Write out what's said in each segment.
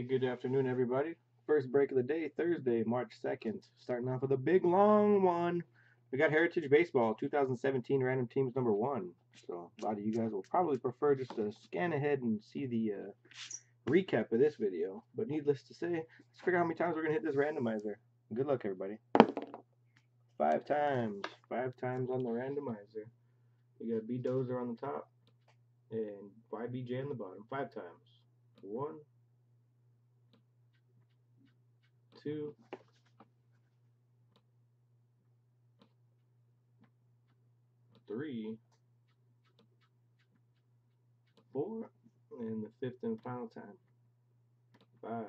Hey, good afternoon, everybody. First break of the day, Thursday, March 2nd. Starting off with a big long one. We got Heritage Baseball 2017 Random Teams number one. So a lot of you guys will probably prefer just to scan ahead and see the uh, recap of this video. But needless to say, let's figure out how many times we're going to hit this randomizer. Good luck, everybody. Five times. Five times on the randomizer. We got B Dozer on the top and YBJ on the bottom. Five times. One, two, three, four, and the fifth and final time. Five.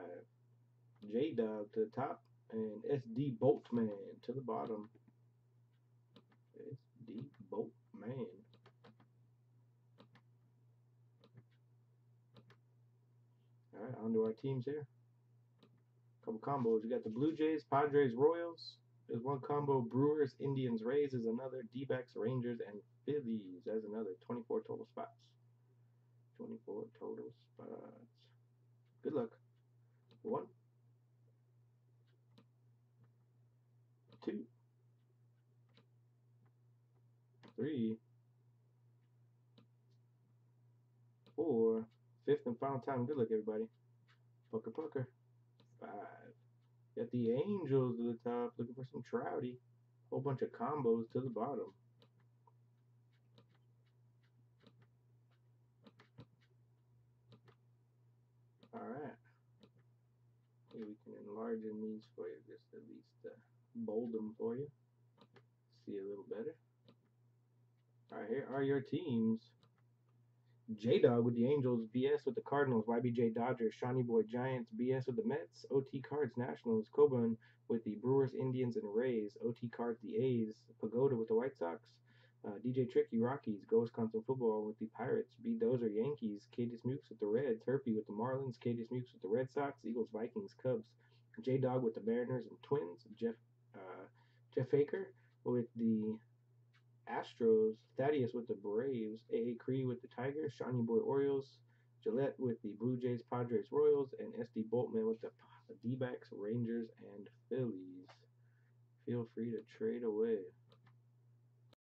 J Dog to the top and SD Boltman to the bottom. SD Boltman. All right, on to our teams here. Couple combos. You got the Blue Jays, Padres, Royals. There's one combo. Brewers, Indians, Rays is another. D-backs, Rangers, and Phillies as another. 24 total spots. 24 total spots. Good luck. One. Two. Three. Four. Fifth and final time. Good luck, everybody. Pucker, pucker. Five. Got the Angels at the top, looking for some Trouty. Whole bunch of combos to the bottom. Alright. We can enlarge in these for you, just at least uh, bold them for you. See a little better. Alright, here are your teams. J Dog with the Angels, BS with the Cardinals, YBJ Dodgers, Shawnee Boy Giants, BS with the Mets, OT Cards Nationals, Coburn with the Brewers, Indians, and Rays, OT Cards the A's, Pagoda with the White Sox, uh, DJ Tricky Rockies, Go Wisconsin Football with the Pirates, B Dozer Yankees, Katie Smukes with the Reds, Herpy with the Marlins, Katie Smukes with the Red Sox, Eagles, Vikings, Cubs, J Dog with the Mariners and Twins, Jeff uh, Jeff Faker with the Astros, Thaddeus with the Braves, A.A. Cree with the Tigers, Shawnee Boy Orioles, Gillette with the Blue Jays, Padres, Royals, and SD Boltman with the D-backs, Rangers, and Phillies. Feel free to trade away.